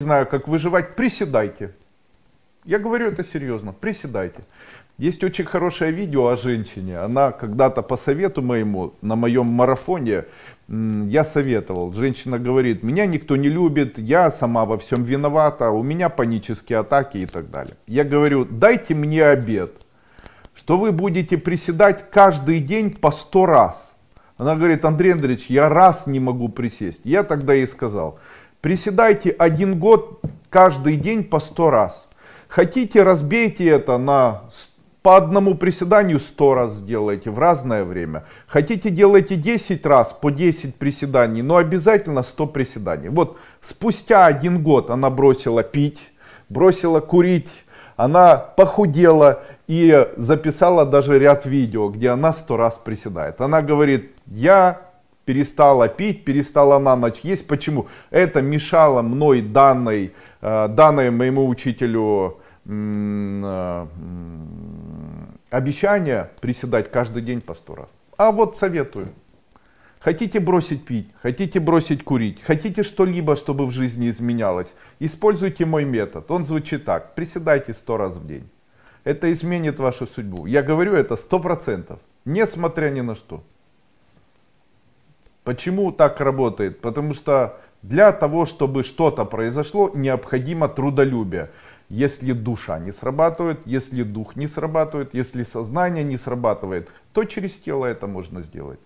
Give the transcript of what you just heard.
знаю, как выживать, приседайте. Я говорю это серьезно, приседайте. Есть очень хорошее видео о женщине. Она когда-то по совету моему, на моем марафоне, я советовал. Женщина говорит, меня никто не любит, я сама во всем виновата, у меня панические атаки и так далее. Я говорю, дайте мне обед, что вы будете приседать каждый день по сто раз. Она говорит, Андрей Андреевич, я раз не могу присесть. Я тогда ей сказал, приседайте один год каждый день по сто раз. Хотите, разбейте это на по одному приседанию 100 раз сделайте в разное время. Хотите, делайте 10 раз по 10 приседаний, но обязательно 100 приседаний. Вот спустя один год она бросила пить, бросила курить, она похудела и записала даже ряд видео, где она 100 раз приседает. Она говорит, я перестала пить, перестала на ночь есть. Почему? Это мешало мной данной, э, данной моему учителю э, обещание приседать каждый день по сто раз. А вот советую. Хотите бросить пить, хотите бросить курить, хотите что-либо, чтобы в жизни изменялось, используйте мой метод. Он звучит так. Приседайте сто раз в день. Это изменит вашу судьбу. Я говорю это сто процентов, несмотря ни на что. Почему так работает? Потому что для того, чтобы что-то произошло, необходимо трудолюбие. Если душа не срабатывает, если дух не срабатывает, если сознание не срабатывает, то через тело это можно сделать.